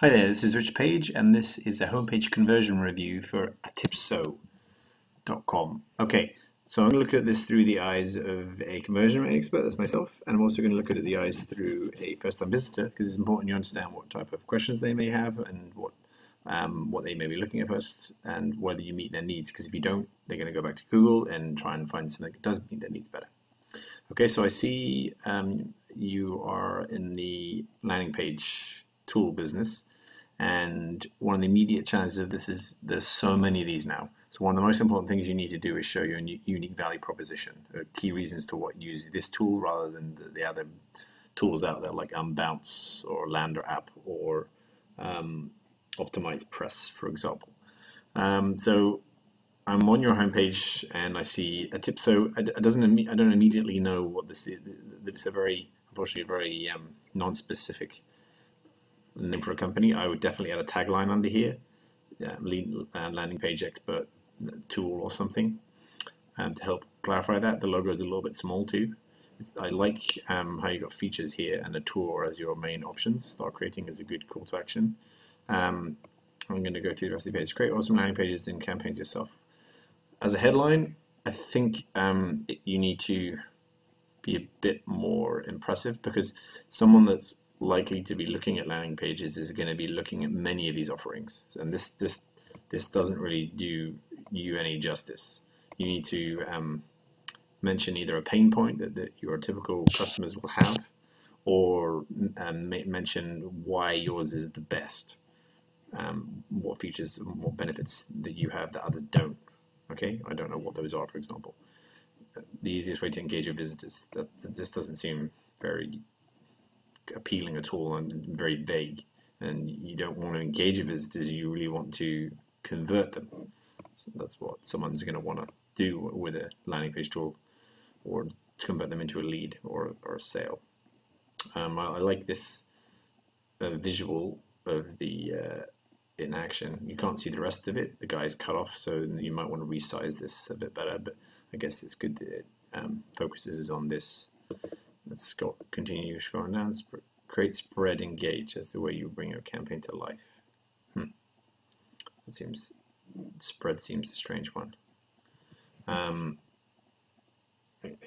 Hi there, this is Rich Page, and this is a homepage conversion review for atipso.com. Okay, so I'm going to look at this through the eyes of a conversion rate expert, that's myself, and I'm also going to look at it the eyes through a first-time visitor because it's important you understand what type of questions they may have and what um, what they may be looking at first and whether you meet their needs. Because if you don't, they're going to go back to Google and try and find something that does meet their needs better. Okay, so I see um, you are in the landing page tool business. And one of the immediate challenges of this is there's so many of these now. So one of the most important things you need to do is show your unique value proposition, key reasons to what use this tool rather than the, the other tools out there like Unbounce or Lander app or um, OptimizePress, for example. Um, so I'm on your homepage and I see a tip. So I, I doesn't I don't immediately know what this is. It's a very unfortunately very um, non-specific name for a company, I would definitely add a tagline under here, yeah, lead, uh, landing page expert tool or something um, to help clarify that. The logo is a little bit small too. It's, I like um, how you got features here and a tour as your main options. Start creating is a good call to action. Um, I'm going to go through the rest of the page. Create awesome landing pages and campaigns yourself. As a headline, I think um, it, you need to be a bit more impressive because someone that's likely to be looking at landing pages is going to be looking at many of these offerings. And this this this doesn't really do you any justice. You need to um, mention either a pain point that, that your typical customers will have, or um, mention why yours is the best. Um, what features, what benefits that you have that others don't. Okay, I don't know what those are, for example. The easiest way to engage your visitors. That this doesn't seem very appealing at all and very vague. And you don't want to engage with visitors, you really want to convert them. So that's what someone's going to want to do with a landing page tool or to convert them into a lead or, or a sale. Um, I, I, like this uh, visual of the uh, in action. You can't see the rest of it. The guy's cut off, so you might want to resize this a bit better. But I guess it's good that it um, focuses on this Let's go continue scrolling down. Sp create spread engage. as the way you bring your campaign to life. Hmm. It seems spread seems a strange one. Um, it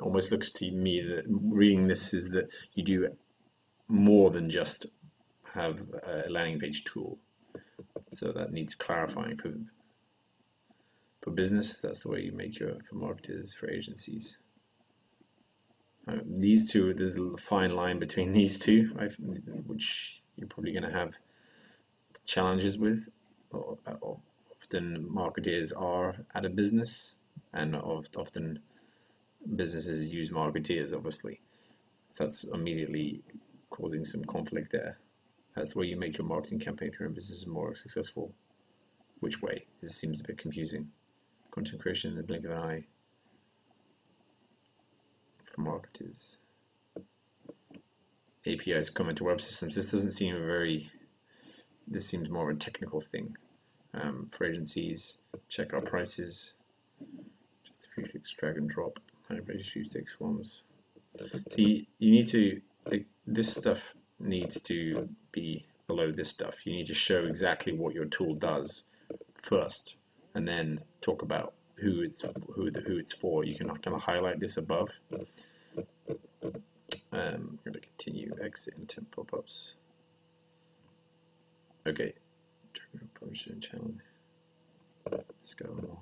almost looks to me that reading this is that you do more than just have a landing page tool. So that needs clarifying for for business. That's the way you make your for marketers for agencies. These two, there's a fine line between these two, which you're probably going to have challenges with. Often marketers are at a business, and often businesses use marketers, obviously. So that's immediately causing some conflict there. That's the way you make your marketing campaign for your business more successful. Which way? This seems a bit confusing. Content creation in the blink of an eye marketers. APIs come into web systems. This doesn't seem very, this seems more of a technical thing. Um, for agencies, check our prices, just a few clicks, drag and drop, page six forms. You, you need to, like, this stuff needs to be below this stuff. You need to show exactly what your tool does first, and then talk about who it's who the, who it's for. You can kind of highlight this above. Um, I'm going to continue exit intent pop-ups. Okay, publishing channel. Let's go.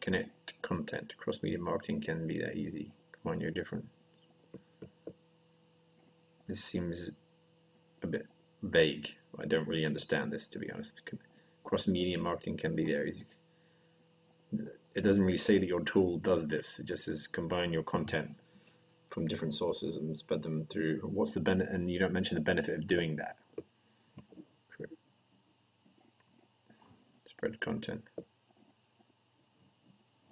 Connect content. Cross media marketing can be that easy. Come on, you're different. This seems a bit vague. I don't really understand this, to be honest. Cross media marketing can be there easy it doesn't really say that your tool does this. It just says combine your content from different sources and spread them through. What's the benefit? And you don't mention the benefit of doing that. Spread content.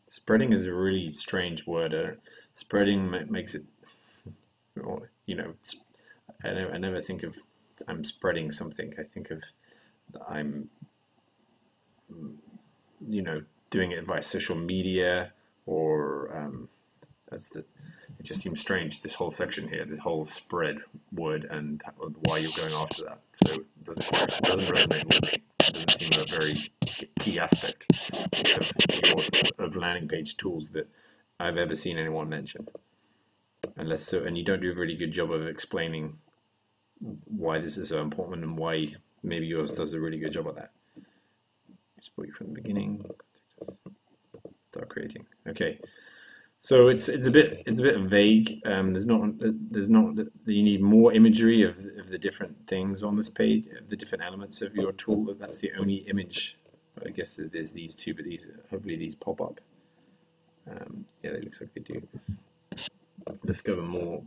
Spreading is a really strange word. Spreading makes it, you know, I never think of I'm spreading something. I think of I'm, you know, doing it via social media or um, that's the it just seems strange. This whole section here, the whole spread word, and why you're going after that. So it doesn't, it doesn't resonate with me. It doesn't seem a very key aspect of, of landing page tools that I've ever seen anyone mention. Unless so, and you don't do a really good job of explaining why this is so important and why maybe yours does a really good job of that. Just from the beginning. Start creating. Okay. So it's it's a bit it's a bit vague. Um, there's not there's not that you need more imagery of, of the different things on this page, of the different elements of your tool. That's the only image. I guess there's these two, but these hopefully these pop up. Um, yeah, it looks like they do. Discover more.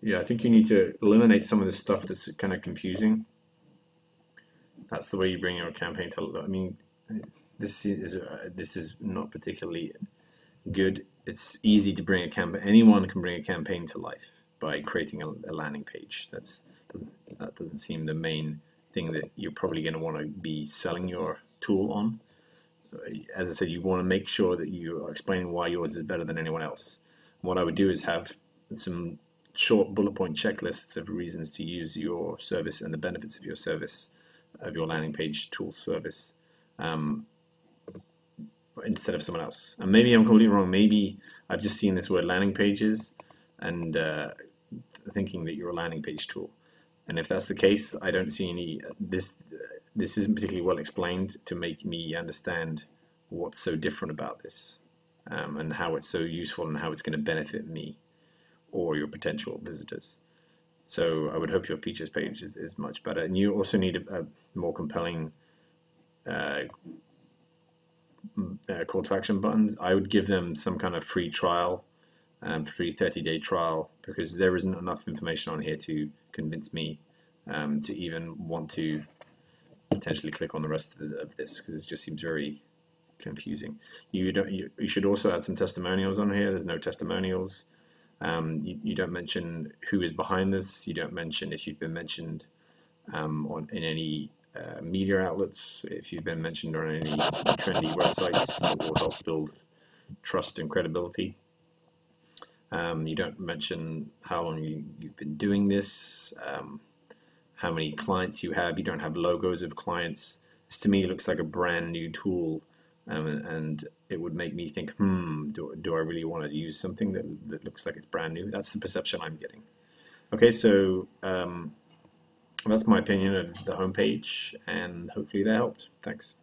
Yeah, I think you need to eliminate some of the stuff that's kind of confusing. That's the way you bring your campaign to. I mean, this is uh, this is not particularly good. It's easy to bring a campaign. Anyone can bring a campaign to life by creating a, a landing page. That's doesn't that doesn't seem the main thing that you're probably going to want to be selling your tool on. As I said, you want to make sure that you are explaining why yours is better than anyone else. What I would do is have some short bullet point checklists of reasons to use your service and the benefits of your service, of your landing page tool service. Um, instead of someone else. And maybe I'm completely wrong. Maybe I've just seen this word landing pages and uh, thinking that you're a landing page tool. And if that's the case, I don't see any. This this isn't particularly well explained to make me understand what's so different about this, um, and how it's so useful and how it's going to benefit me or your potential visitors. So I would hope your features page is, is much better. And you also need a, a more compelling uh, uh, call to action buttons, I would give them some kind of free trial, um, free 30 day trial, because there isn't enough information on here to convince me um, to even want to potentially click on the rest of, the, of this because it just seems very confusing. You don't. You, you, should also add some testimonials on here. There's no testimonials. Um, you, you, don't mention who is behind this. You don't mention if you've been mentioned um, on in any uh, media outlets, if you've been mentioned on any trendy websites that will help build trust and credibility. Um, you don't mention how long you, have been doing this, um, how many clients you have. You don't have logos of clients. This to me looks like a brand new tool, um, and it would make me think, hmm, do, do I really want to use something that, that looks like it's brand new? That's the perception I'm getting. Okay, so um, that's my opinion of the homepage, and hopefully that helped. Thanks.